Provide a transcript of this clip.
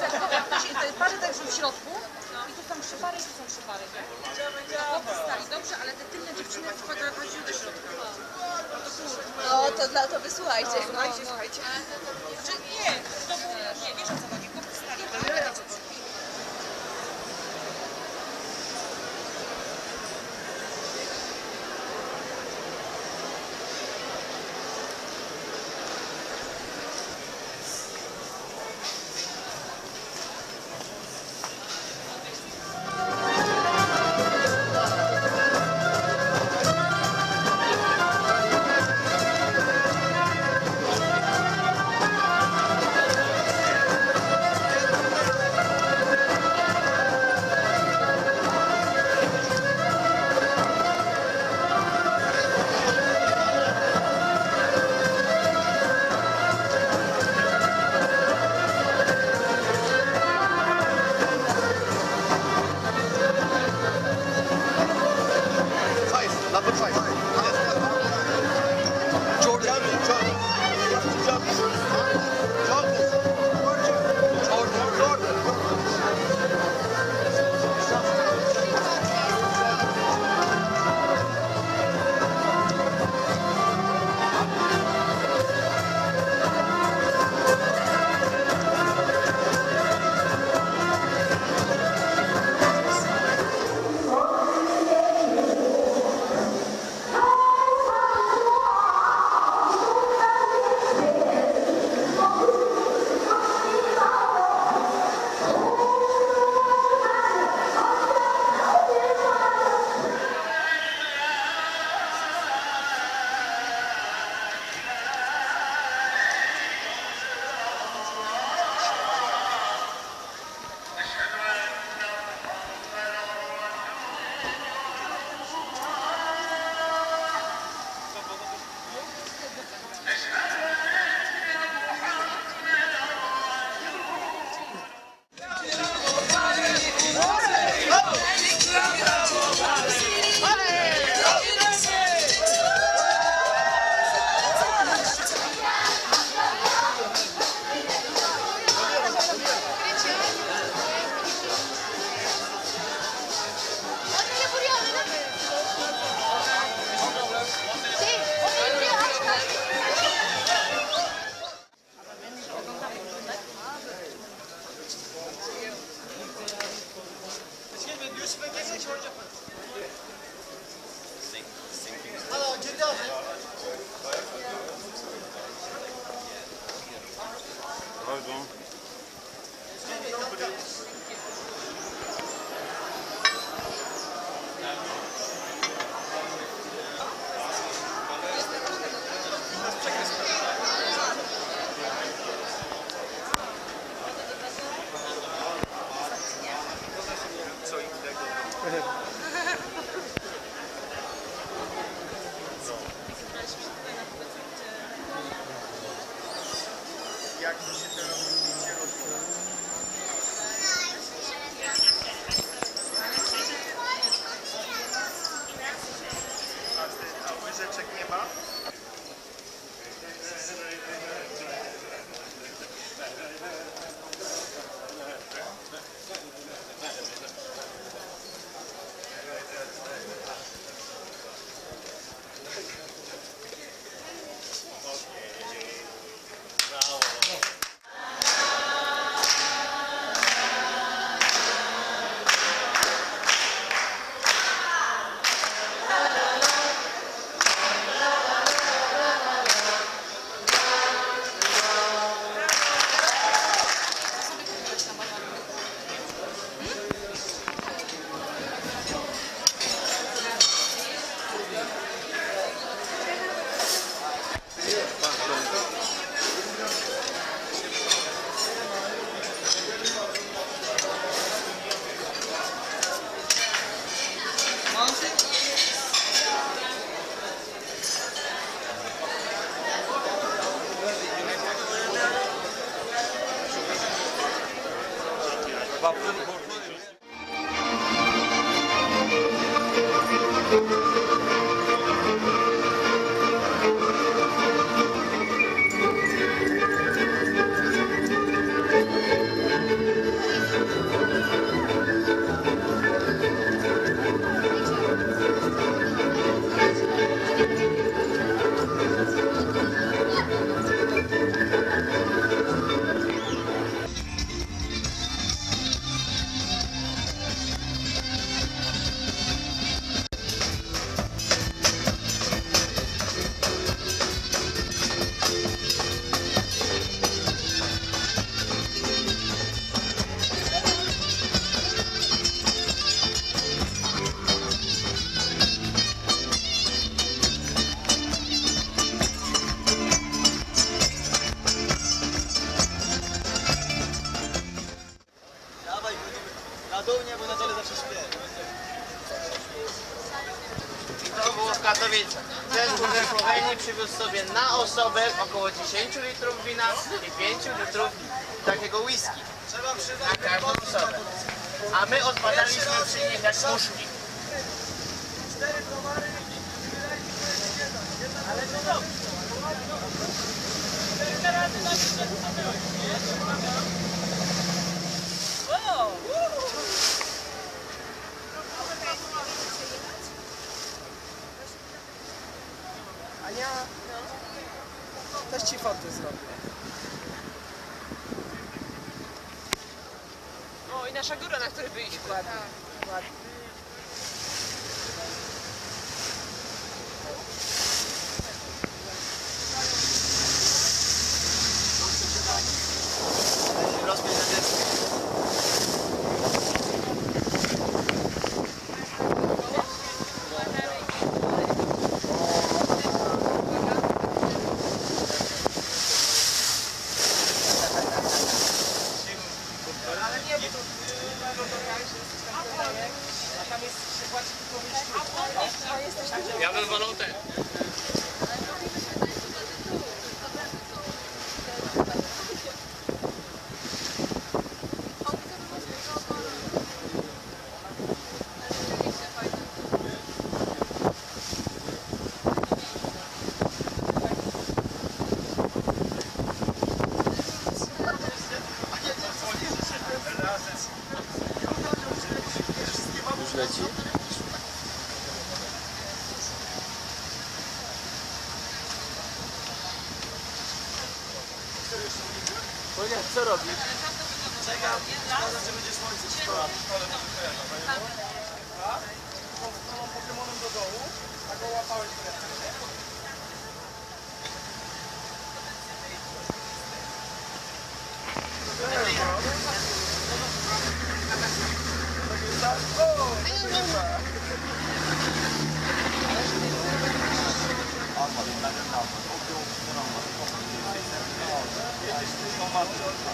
to pary tak są w środku i tu są trzy pary i tu są trzy pary, nie? Chłopcy stali dobrze, ale te tylne dziewczyny wchodziły do środka. No to dla to wysłuchajcie. Słuchajcie, słuchajcie. Znaczy nie, to było, nie, wiesz o co chodzi, Jak Stop. Słowenii przywiózł sobie na osobę około 10 litrów wina i 5 litrów takiego whisky. Na każdą osobę. A my odpadaliśmy przy nich jak muszki. Ania, też ci foty zrobię. O, i nasza góra, na której byliśmy. Ładnie, ładnie. off.